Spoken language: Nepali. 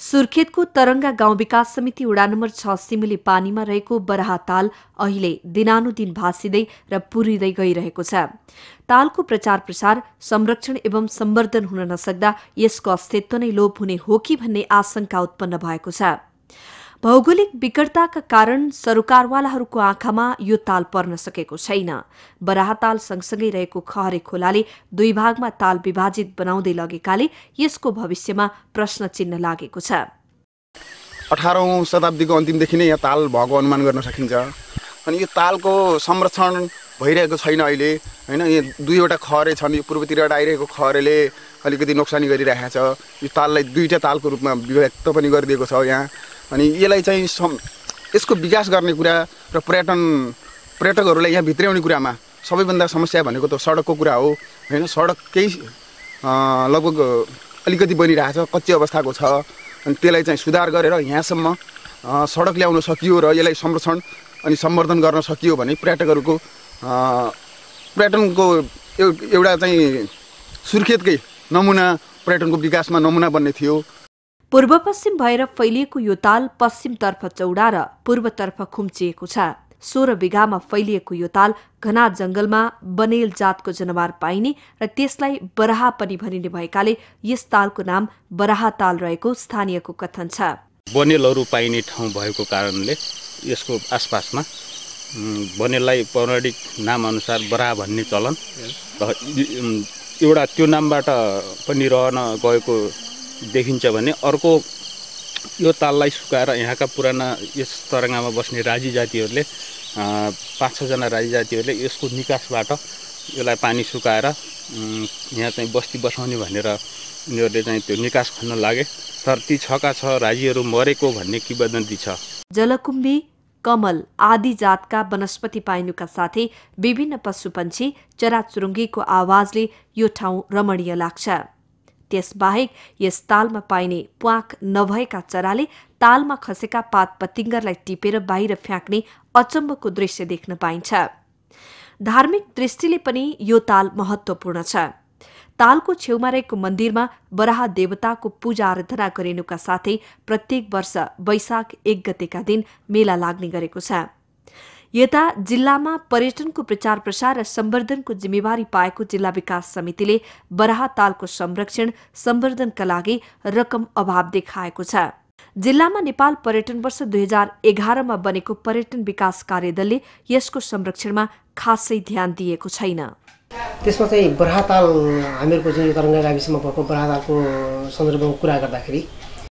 सुर्खेतको तरङ्गा गाउँ विकास समिति वडा नम्बर छ सिमुली पानीमा रहेको बराहा ताल अहिले दिनानुदिन भाँसिँदै र पुरिँदै गइरहेको छ। तालको प्रचार प्रसार संरक्षण एवं सम्वर्धन हुन नसक्दा यसको अस्तित्व नै लोप हुने हो कि भन्ने आशंका उत्पन्न भएको छ। भौगोलिक विकटताका कारण सरोकारवालाहरूको आँखामा यो ताल पर्न सकेको छैन। बराह ताल सँगसँगै रहेको खहरे खोलाले दुई भागमा ताल विभाजित बनाउँदै लगेकाले यसको भविष्यमा प्रश्न चिन्ह लागेको छ। अठारौँ शताब्दीको अन्तिमदेखि नै यहाँ ताल भएको अनुमान गर्न सकिन्छ। अनि यो तालको संरक्षण भइरहेको छैन अहिले होइन? यहाँ दुईवटा खहरे छन् यो पूर्वतिरबाट आइरहेको खहरेले अलिकति नोक्सानी गरिरहेको छ। यो ताललाई दुईवटा तालको रूपमा विभक्त पनि गरिदिएको छ यहाँ। अनि यसलाई चाहिँ यसको विकास गर्ने कुरा र पर्यटन पर्यटकहरूलाई यहाँ भित्र्याउने कुरामा सबैभन्दा समस्या भनेको त सडकको कुरा हो। होइन सडक केही लगभग अलिकति बनिरहेछ कच्ची अवस्थाको छ। अनि त्यसलाई चाहिँ सुधार गरेर यहाँसम्म सडक ल्याउन सकियो र यसलाई संरक्षण अनि सम्वर्धन गर्न सकियो भने पर्यटकहरूको पर्यटनको एउटा चाहिँ सुर्खेतकै नमुना पर्यटनको विकासमा नमुना बन्ने थियो। पूर्व पश्चिम भएर फैलिएको यो ताल पश्चिमतर्फ चौडा र पूर्वतर्फ खुम्चिएको छ। सोह्र बिघामा फैलिएको यो ताल घना जंगलमा बनेल जातको जनावर पाइने र त्यसलाई बराहा पनि भनिने भएकाले यस तालको नाम बराहा ताल रहेको स्थानीयको कथन छ। बनेलहरू पाइने ठाउँ भएको कारणले यसको आसपासमा बनेललाई पौराणिक नामअनुसार बराहा भन्ने चलन। एउटा त्यो नामबाट पनि रहन गएको देखिन्छ भने अर्को यो ताललाई सुकाएर यहाँका पुराना यस तरङ्गामा बस्ने राजी जातिहरूले पाँच छजना राजी जातिहरूले यसको निकासबाट यसलाई पानी सुकाएर यहाँ चाहिँ बस्ती बसाउने भनेर उनीहरूले चाहिँ त्यो निकास खन्न लागे। तर ती छका छ राजीहरू मरेको भन्ने किंवदन्ती छ? जलकुम्भी कमल आदि जातका वनस्पति पाइनुका साथै विभिन्न पशुपन्छी चराचुरुङ्गीको आवाजले यो ठाउँ रमणीय लाग्छ। त्यसबाहेक यस तालमा पाइने प्वाख नभएका चराले तालमा खसेका पात पतिङ्गरलाई टिपेर बाहिर फ्याँक्ने अचम्मको दृश्य देख्न पाइन्छ। धार्मिक दृष्टिले पनि यो ताल महत्वपूर्ण छ। तालको छेउमा रहेको मन्दिरमा बराह देवताको पूजा आराधना गरिनुका साथै प्रत्येक वर्ष वैशाख एक गतेका दिन मेला लाग्ने गरेको छ। यता जिल्लामा पर्यटनको प्रचार प्रसार र सम्वर्धनको जिम्मेवारी पाएको जिल्ला विकास समितिले बराहा तालको संरक्षण सम्वर्धनका लागि रकम अभाव देखाएको छ। जिल्लामा नेपाल पर्यटन वर्ष दुई हजार एघारमा बनेको पर्यटन विकास कार्यदलले यसको संरक्षणमा खासै ध्यान दिएको छैन। त्यसमा चाहिँ बराहाताल हामीहरूको जुन तरङ्गा गाविसमा भएको बराहातालको सन्दर्भमा कुरा गर्दाखेरि